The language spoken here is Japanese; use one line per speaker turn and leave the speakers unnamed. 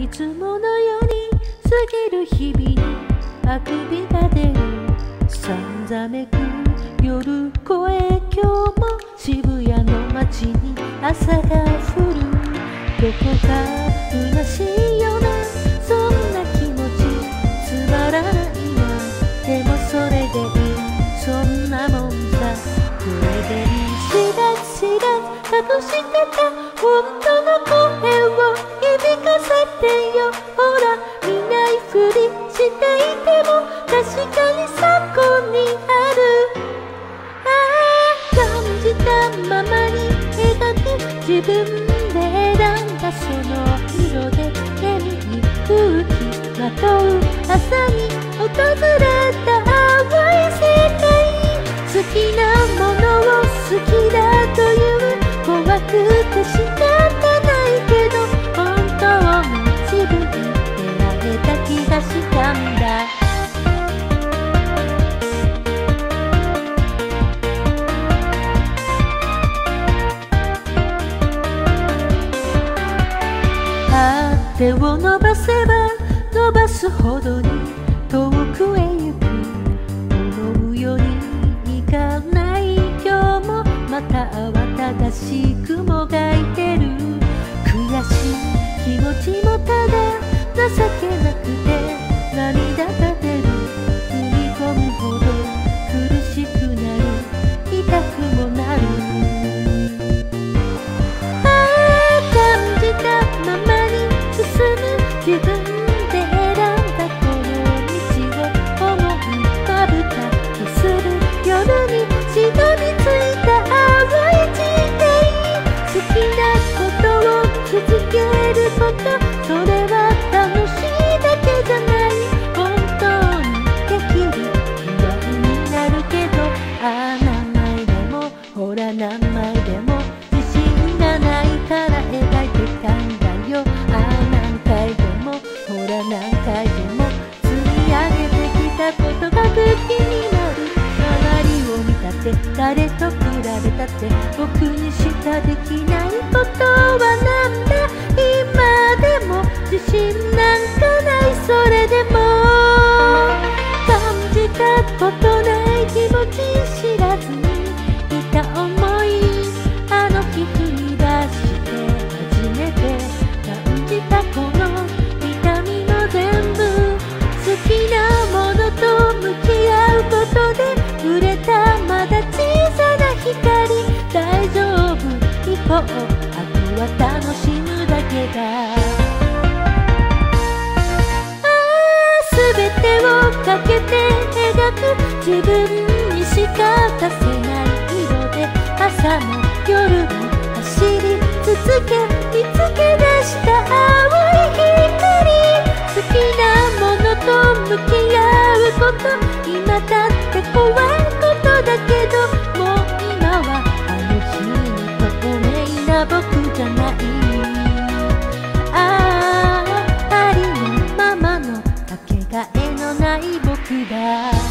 いつものように過ぎる日々にあくびが出る。さんざめく夜声今日も渋谷の街に朝が降るどこか虚しいようなそんな気持ち。つまらないなでもそれでいい。そんなもんさこれでいい。しらしら隠してた。そこにあるああ感じたままに描く自分で選んだその色で手に空気まとう朝に。訪れた手を伸ばせば伸ばすほどに遠くへ行く。思うようにいかない今日もまた慌ただしくもがいてる。悔しい気持ちもただ情けない。自分で選んだこの道を思いまぶたとする夜にしがみつい誰と比べたって僕にしかできないことはなんだ？今でも自信なんあとは楽しむだけだ。ああ全てをかけて描く自分にしか出せない色で朝も夜も走り続け見つけ出した青い光。好きなものと向き合うこと。今た that